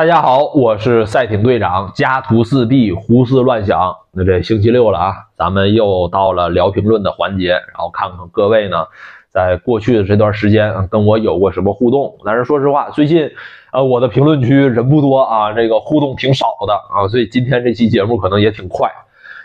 大家好，我是赛艇队长，家徒四壁，胡思乱想。那这星期六了啊，咱们又到了聊评论的环节，然后看看各位呢，在过去的这段时间跟我有过什么互动。但是说实话，最近呃我的评论区人不多啊，这个互动挺少的啊，所以今天这期节目可能也挺快。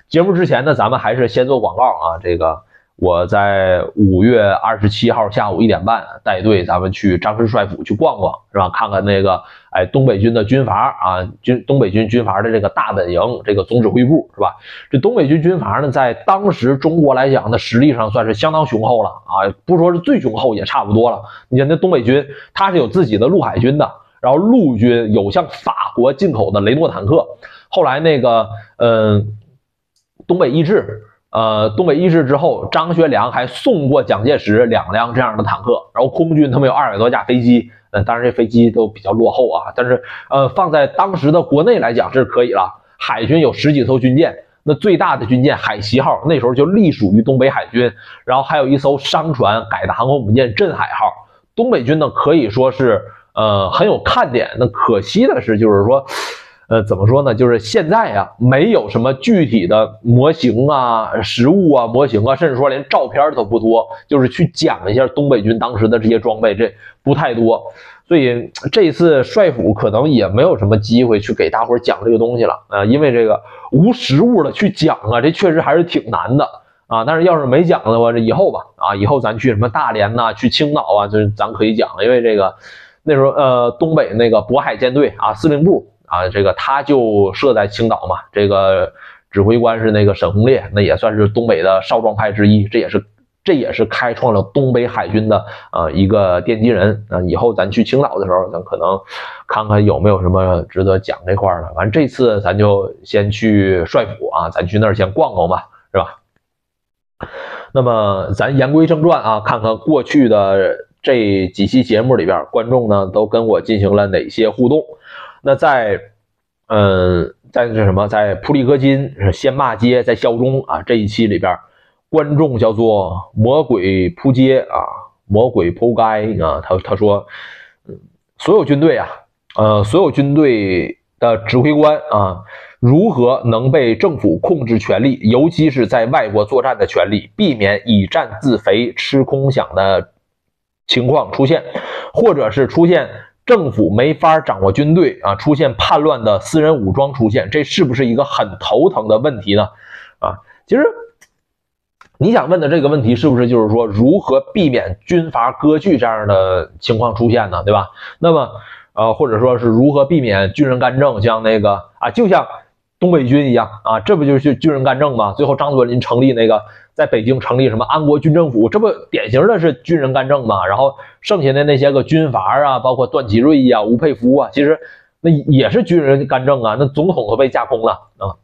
节目之前呢，咱们还是先做广告啊，这个。我在五月二十七号下午一点半带队，咱们去张氏帅府去逛逛，是吧？看看那个，哎，东北军的军阀啊，军东北军军阀的这个大本营，这个总指挥部，是吧？这东北军军阀呢，在当时中国来讲呢，实力上算是相当雄厚了啊，不说是最雄厚，也差不多了。你看那东北军，他是有自己的陆海军的，然后陆军有向法国进口的雷诺坦克，后来那个，嗯，东北易帜。呃，东北易帜之后，张学良还送过蒋介石两辆这样的坦克，然后空军他们有二百多架飞机，呃，当然这飞机都比较落后啊，但是呃，放在当时的国内来讲是可以了。海军有十几艘军舰，那最大的军舰海旗号那时候就隶属于东北海军，然后还有一艘商船改的航空母舰镇海号。东北军呢可以说是呃很有看点，那可惜的是就是说。呃，怎么说呢？就是现在啊，没有什么具体的模型啊、实物啊、模型啊，甚至说连照片都不多，就是去讲一下东北军当时的这些装备，这不太多。所以这次帅府可能也没有什么机会去给大伙讲这个东西了啊，因为这个无实物的去讲啊，这确实还是挺难的啊。但是要是没讲的话，这以后吧，啊，以后咱去什么大连呐、去青岛啊，就是咱可以讲，因为这个那时候呃，东北那个渤海舰队啊，司令部。啊，这个他就设在青岛嘛，这个指挥官是那个沈鸿烈，那也算是东北的少壮派之一，这也是这也是开创了东北海军的呃一个奠基人啊。以后咱去青岛的时候，咱可能看看有没有什么值得讲这块的。反正这次咱就先去帅府啊，咱去那儿先逛逛吧，是吧？那么咱言归正传啊，看看过去的这几期节目里边，观众呢都跟我进行了哪些互动。那在，嗯，在这什么，在普里戈金先骂街，在效忠啊这一期里边，观众叫做魔鬼扑街啊，魔鬼扑街啊，他他说，所有军队啊，呃，所有军队的指挥官啊，如何能被政府控制权力，尤其是在外国作战的权利，避免以战自肥、吃空饷的情况出现，或者是出现。政府没法掌握军队啊，出现叛乱的私人武装出现，这是不是一个很头疼的问题呢？啊，其实你想问的这个问题，是不是就是说如何避免军阀割据这样的情况出现呢？对吧？那么，呃，或者说是如何避免军人干政，像那个啊，就像东北军一样啊，这不就是军人干政吗？最后张作霖成立那个。在北京成立什么安国军政府，这不典型的是军人干政吗？然后剩下的那些个军阀啊，包括段祺瑞呀、吴佩孚啊，其实那也是军人干政啊。那总统都被架空了啊。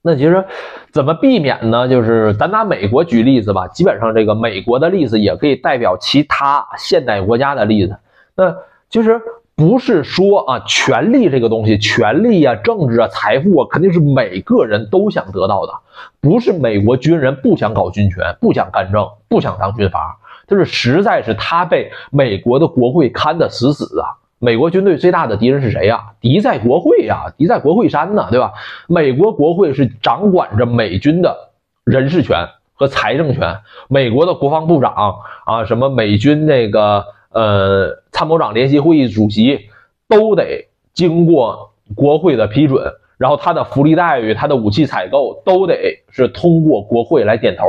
那其实怎么避免呢？就是咱拿美国举例子吧，基本上这个美国的例子也可以代表其他现代国家的例子。那其实。不是说啊，权力这个东西，权力啊、政治啊、财富啊，肯定是每个人都想得到的。不是美国军人不想搞军权、不想干政、不想当军阀，就是实在是他被美国的国会看得死死的。美国军队最大的敌人是谁呀？敌在国会呀，敌在国会山呢，对吧？美国国会是掌管着美军的人事权和财政权。美国的国防部长啊，什么美军那个。呃，参谋长联席会议主席都得经过国会的批准，然后他的福利待遇、他的武器采购都得是通过国会来点头。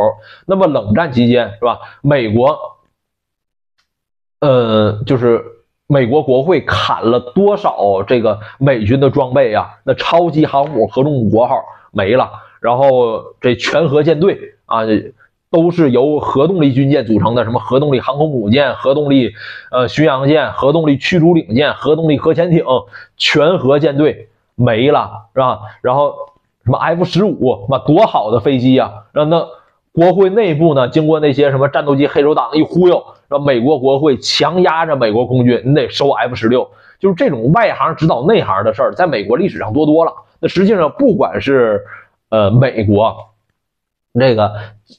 那么冷战期间是吧？美国，呃，就是美国国会砍了多少这个美军的装备啊？那超级航母合众国号没了，然后这全核舰队啊。都是由核动力军舰组成的，什么核动力航空母舰、核动力呃巡洋舰、核动力驱逐领舰、核动力核潜艇，全核舰队没了，是吧？然后什么 F 十五，妈多好的飞机呀！让那国会内部呢，经过那些什么战斗机黑手党一忽悠，让美国国会强压着美国空军，你得收 F 十六，就是这种外行指导内行的事儿，在美国历史上多多了。那实际上，不管是呃美国。这个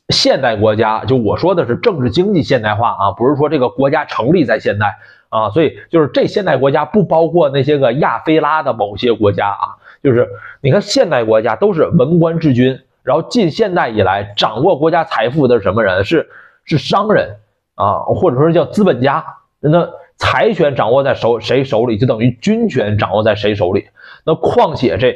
现代国家，就我说的是政治经济现代化啊，不是说这个国家成立在现代啊，所以就是这现代国家不包括那些个亚非拉的某些国家啊，就是你看现代国家都是文官治军，然后近现代以来掌握国家财富的是什么人？是是商人啊，或者说叫资本家。那财权掌握在手谁手里，就等于军权掌握在谁手里。那况且这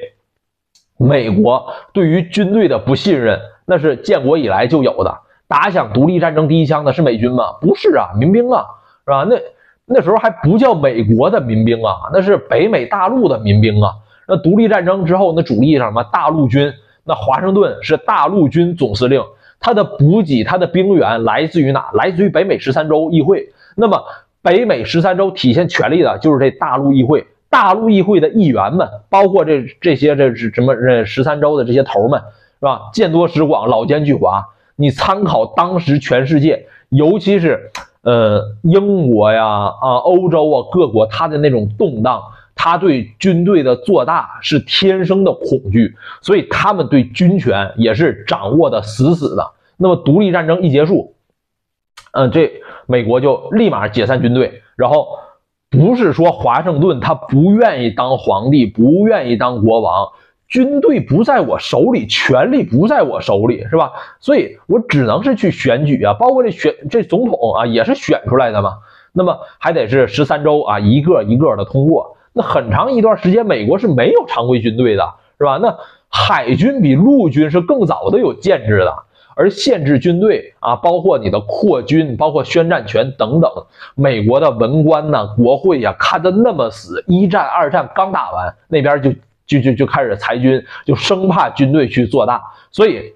美国对于军队的不信任，那是建国以来就有的。打响独立战争第一枪的是美军吗？不是啊，民兵啊，是吧？那那时候还不叫美国的民兵啊，那是北美大陆的民兵啊。那独立战争之后，那主力什么大陆军？那华盛顿是大陆军总司令，他的补给、他的兵源来自于哪？来自于北美十三州议会。那么北美十三州体现权力的就是这大陆议会。大陆议会的议员们，包括这这些这是什么？这十三州的这些头们，是吧？见多识广，老奸巨猾。你参考当时全世界，尤其是，呃，英国呀，啊，欧洲啊，各国，他的那种动荡，他对军队的做大是天生的恐惧，所以他们对军权也是掌握的死死的。那么独立战争一结束，嗯，这美国就立马解散军队，然后不是说华盛顿他不愿意当皇帝，不愿意当国王。军队不在我手里，权力不在我手里，是吧？所以我只能是去选举啊，包括这选这总统啊，也是选出来的嘛。那么还得是十三州啊，一个一个的通过。那很长一段时间，美国是没有常规军队的，是吧？那海军比陆军是更早的有建制的，而限制军队啊，包括你的扩军，包括宣战权等等，美国的文官呢，国会呀，看得那么死，一战、二战刚打完，那边就。就就就开始裁军，就生怕军队去做大，所以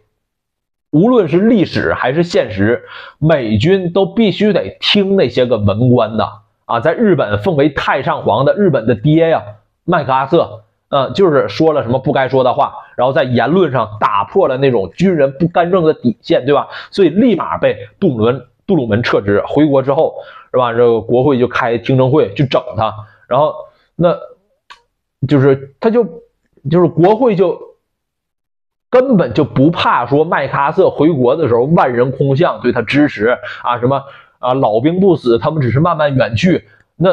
无论是历史还是现实，美军都必须得听那些个文官的啊。在日本奉为太上皇的日本的爹呀，麦克阿瑟，呃，就是说了什么不该说的话，然后在言论上打破了那种军人不干政的底线，对吧？所以立马被杜鲁门杜鲁门撤职，回国之后是吧？这个国会就开听证会去整他，然后那。就是他就就是国会就根本就不怕说麦克阿瑟回国的时候万人空巷对他支持啊什么啊老兵不死他们只是慢慢远去那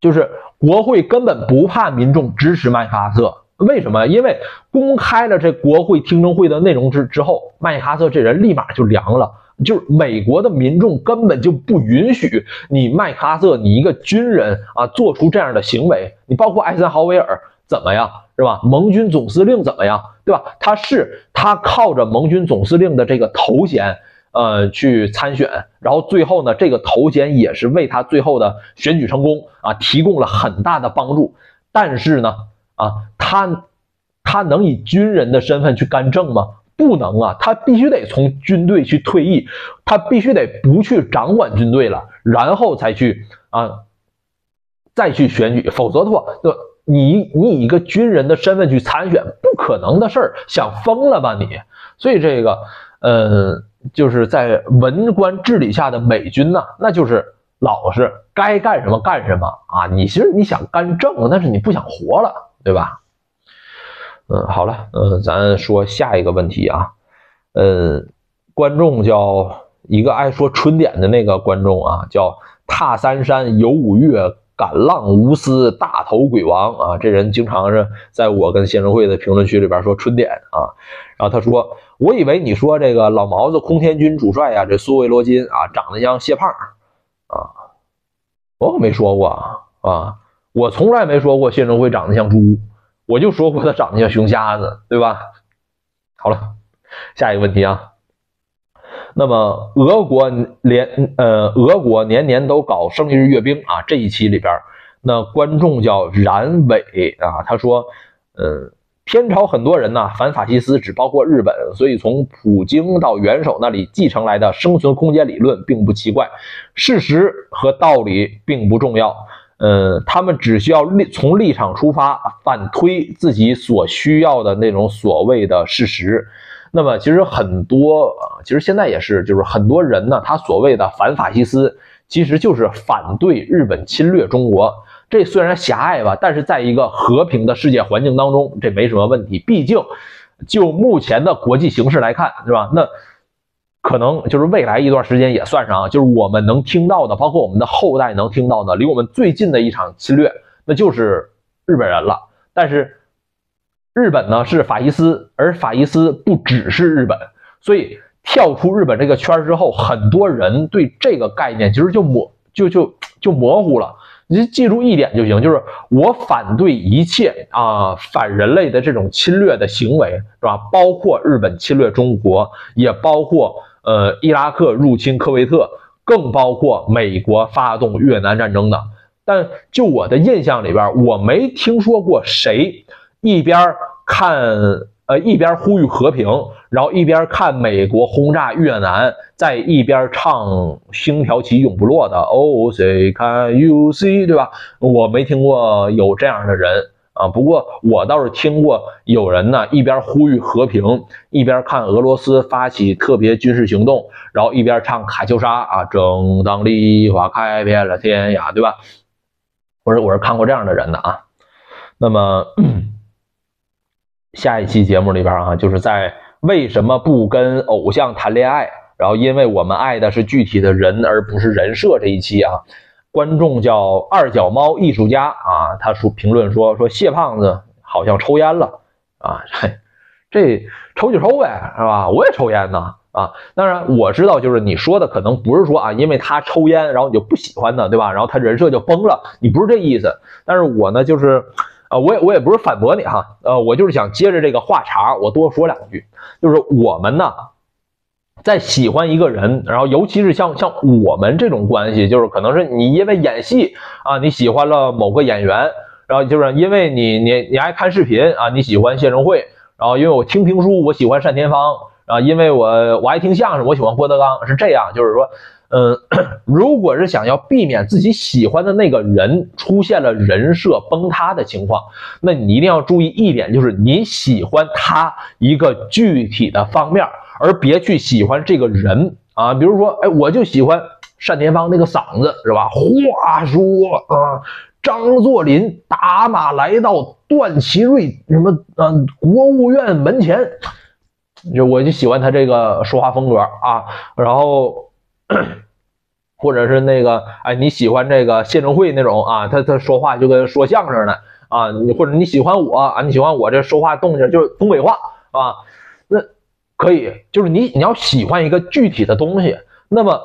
就是国会根本不怕民众支持麦克阿瑟为什么？因为公开了这国会听证会的内容之之后，麦克阿瑟这人立马就凉了。就是美国的民众根本就不允许你麦克阿瑟，你一个军人啊，做出这样的行为。你包括艾森豪威尔怎么样，是吧？盟军总司令怎么样，对吧？他是他靠着盟军总司令的这个头衔，呃，去参选，然后最后呢，这个头衔也是为他最后的选举成功啊提供了很大的帮助。但是呢，啊，他他能以军人的身份去干政吗？不能啊，他必须得从军队去退役，他必须得不去掌管军队了，然后才去啊，再去选举，否则的话，对你你以一个军人的身份去参选，不可能的事儿，想疯了吧你？所以这个，呃，就是在文官治理下的美军呢，那就是老实，该干什么干什么啊。你其实你想干政，但是你不想活了，对吧？嗯，好了，嗯，咱说下一个问题啊，嗯，观众叫一个爱说春点的那个观众啊，叫踏三山游五岳，赶浪无私，大头鬼王啊，这人经常是在我跟先生会的评论区里边说春点啊，然后他说，我以为你说这个老毛子空天军主帅呀，这苏维罗金啊，长得像谢胖啊，我可没说过啊啊，我从来没说过谢生会长得像猪。我就说过他长得像熊瞎子，对吧？好了，下一个问题啊。那么俄国连呃，俄国年年都搞生日阅兵啊。这一期里边，那观众叫冉伟啊，他说，呃，天朝很多人呢反法西斯只包括日本，所以从普京到元首那里继承来的生存空间理论并不奇怪，事实和道理并不重要。呃，他们只需要立从立场出发，反推自己所需要的那种所谓的事实。那么，其实很多啊，其实现在也是，就是很多人呢，他所谓的反法西斯，其实就是反对日本侵略中国。这虽然狭隘吧，但是在一个和平的世界环境当中，这没什么问题。毕竟，就目前的国际形势来看，是吧？那可能就是未来一段时间也算上，就是我们能听到的，包括我们的后代能听到的，离我们最近的一场侵略，那就是日本人了。但是日本呢是法西斯，而法西斯不只是日本，所以跳出日本这个圈之后，很多人对这个概念其实就模就就就模糊了。你记住一点就行，就是我反对一切啊反人类的这种侵略的行为，是吧？包括日本侵略中国，也包括呃伊拉克入侵科威特，更包括美国发动越南战争的。但就我的印象里边，我没听说过谁一边看。呃，一边呼吁和平，然后一边看美国轰炸越南，在一边唱《星条旗永不落》的 Oh say can you see，对吧？我没听过有这样的人啊。不过我倒是听过有人呢，一边呼吁和平，一边看俄罗斯发起特别军事行动，然后一边唱卡秋莎啊，正当梨花开遍了天涯，对吧？我是我是看过这样的人的啊。那么。下一期节目里边啊，就是在为什么不跟偶像谈恋爱？然后，因为我们爱的是具体的人，而不是人设。这一期啊，观众叫二脚猫艺术家啊，他说评论说说谢胖子好像抽烟了啊，这抽就抽呗，是吧？我也抽烟呢啊。当然我知道，就是你说的可能不是说啊，因为他抽烟，然后你就不喜欢他，对吧？然后他人设就崩了，你不是这意思。但是我呢，就是。啊，我也我也不是反驳你哈，呃，我就是想接着这个话茬，我多说两句，就是我们呢，在喜欢一个人，然后尤其是像像我们这种关系，就是可能是你因为演戏啊，你喜欢了某个演员，然后就是因为你你你爱看视频啊，你喜欢谢承惠，然后因为我听评书，我喜欢单田芳，啊，因为我我爱听相声，我喜欢郭德纲，是这样，就是说。嗯，如果是想要避免自己喜欢的那个人出现了人设崩塌的情况，那你一定要注意一点，就是你喜欢他一个具体的方面，而别去喜欢这个人啊。比如说，哎，我就喜欢单田芳那个嗓子，是吧？话说啊，张作霖打马来到段祺瑞什么嗯国务院门前，就我就喜欢他这个说话风格啊，然后。或者是那个，哎，你喜欢这个谢正慧那种啊？他他说话就跟说相声的啊，你或者你喜欢我啊？你喜欢我这说话动静就是东北话啊？那可以，就是你你要喜欢一个具体的东西，那么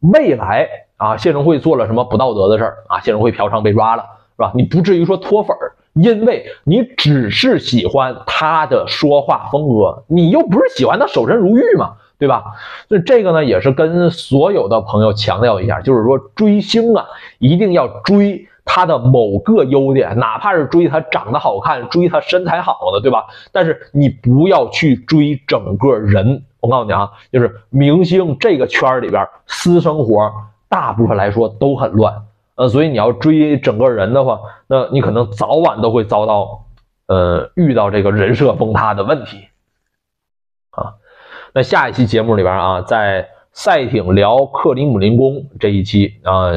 未来啊，谢正慧做了什么不道德的事儿啊？谢正慧嫖娼被抓了，是吧？你不至于说脱粉，因为你只是喜欢他的说话风格，你又不是喜欢他守身如玉嘛。对吧？所以这个呢，也是跟所有的朋友强调一下，就是说追星啊，一定要追他的某个优点，哪怕是追他长得好看，追他身材好的，对吧？但是你不要去追整个人。我告诉你啊，就是明星这个圈里边，私生活大部分来说都很乱。呃，所以你要追整个人的话，那你可能早晚都会遭到，呃，遇到这个人设崩塌的问题。那下一期节目里边啊，在赛艇聊克里姆林宫这一期啊，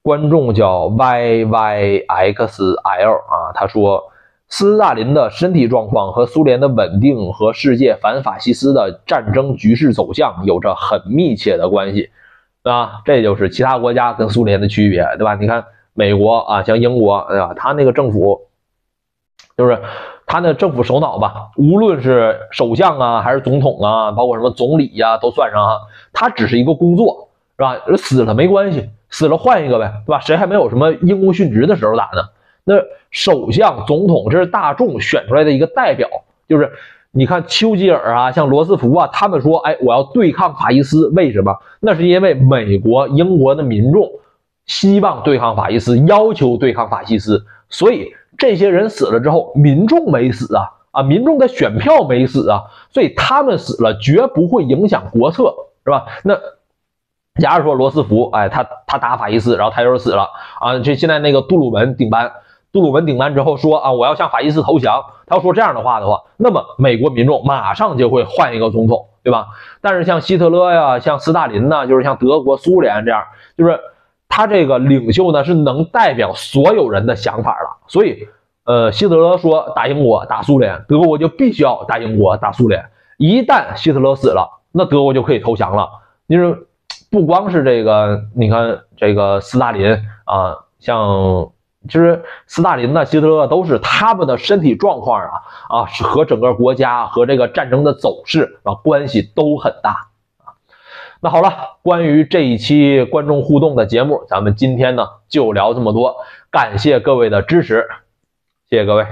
观众叫 Y Y X L 啊，他说斯大林的身体状况和苏联的稳定和世界反法西斯的战争局势走向有着很密切的关系，对吧？这就是其他国家跟苏联的区别，对吧？你看美国啊，像英国，对吧？他那个政府就是。他那政府首脑吧，无论是首相啊，还是总统啊，包括什么总理呀，都算上啊。他只是一个工作，是吧？死了没关系，死了换一个呗，对吧？谁还没有什么因公殉职的时候咋呢？那首相、总统这是大众选出来的一个代表，就是你看丘吉尔啊，像罗斯福啊，他们说，哎，我要对抗法西斯，为什么？那是因为美国、英国的民众希望对抗法西斯，要求对抗法西斯，所以。这些人死了之后，民众没死啊啊，民众的选票没死啊，所以他们死了绝不会影响国策，是吧？那假如说罗斯福，哎，他他打法西斯，然后他就是死了啊。这现在那个杜鲁门顶班，杜鲁门顶班之后说啊，我要向法西斯投降。他要说这样的话的话，那么美国民众马上就会换一个总统，对吧？但是像希特勒呀，像斯大林呢，就是像德国、苏联这样，就是。他这个领袖呢，是能代表所有人的想法了，所以，呃，希特勒说打英国、打苏联，德国就必须要打英国、打苏联。一旦希特勒死了，那德国就可以投降了。就是不光是这个，你看这个斯大林啊，像就是斯大林呢、希特勒都是他们的身体状况啊啊，是和整个国家和这个战争的走势啊关系都很大。那好了，关于这一期观众互动的节目，咱们今天呢就聊这么多，感谢各位的支持，谢谢各位。